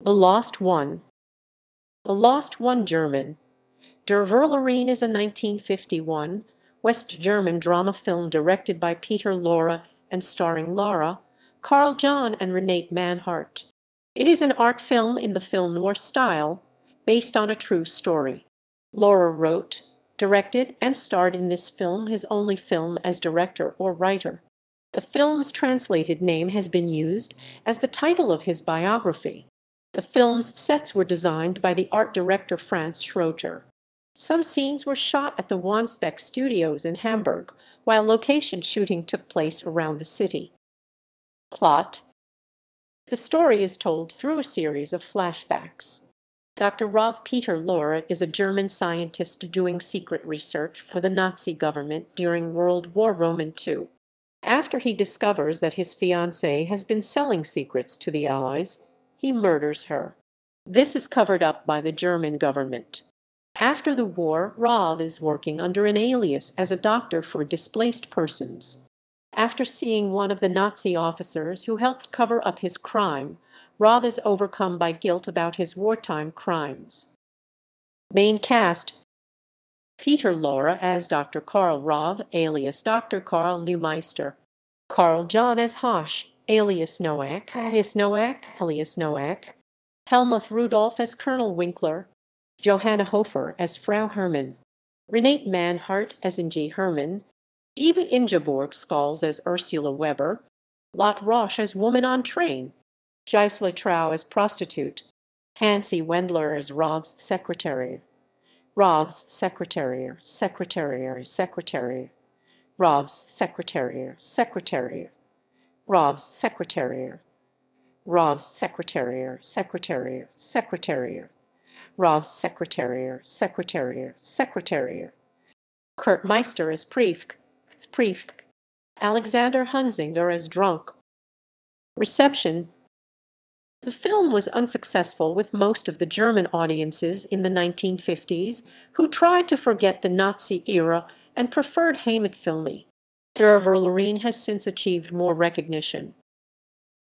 The Lost One The Lost One German Der Verlorene is a 1951 West German drama film directed by Peter Lorre and starring Lorre, Karl John and Renate Mannhardt. It is an art film in the film noir style, based on a true story. Lorre wrote, directed and starred in this film his only film as director or writer. The film's translated name has been used as the title of his biography. The film's sets were designed by the art director Franz Schroedter. Some scenes were shot at the Wandsbek Studios in Hamburg, while location shooting took place around the city. Plot The story is told through a series of flashbacks. Dr. Ralph Peter Lorre is a German scientist doing secret research for the Nazi government during World War Roman II. After he discovers that his fiancée has been selling secrets to the Allies, he murders her. This is covered up by the German government. After the war, Roth is working under an alias as a doctor for displaced persons. After seeing one of the Nazi officers who helped cover up his crime, Roth is overcome by guilt about his wartime crimes. Main cast Peter Lorre as Dr. Karl Roth, alias Dr. Karl Neumeister. Karl John as Hosch, alias Noack, alias Noack, alias Noack. Helmuth Rudolph as Colonel Winkler. Johanna Hofer as Frau Hermann. Renate Mannhardt as Inge Hermann. Eva Ingeborg Scholz as Ursula Weber. Lotte Rausch as Woman on Train. Gisela Trowe as Prostitute. Hansi Wendler as Rav's Secretary. Rav's Secretary, Secretary, Secretary. Rav's Secretary, Secretary. Rav's Secretary. Rav's Secretary, Secretary, Secretary. Rav's Secretary, Secretary, Secretary. Kurt Meister as Priefk, Priefk. Alexander Hunzinger as Drunk. Reception The film was unsuccessful with most of the German audiences in the 1950s, who tried to forget the Nazi era and preferred Heimatfilme. Der Verlorene has since achieved more recognition.